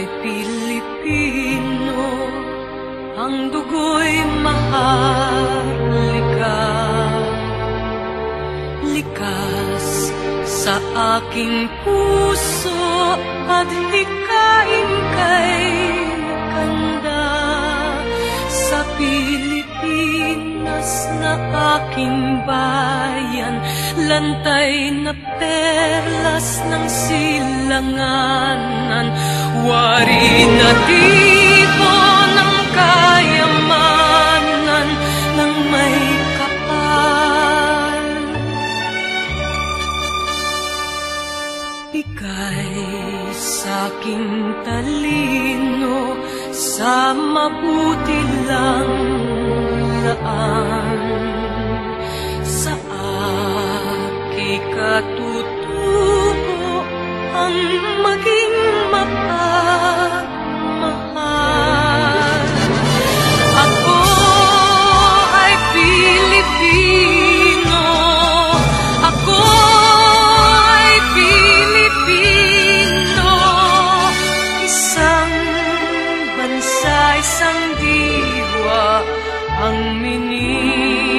ay Pilipino, ang dugo'y maharlika. Likas sa aking puso at hikain kay na aking bayan. Lantay na perlas ng silanganan. Wari na tipo ng kayamanan ng may kapal. Ika'y sa'king talino sa mabuti lang laan isang diwa ang minig.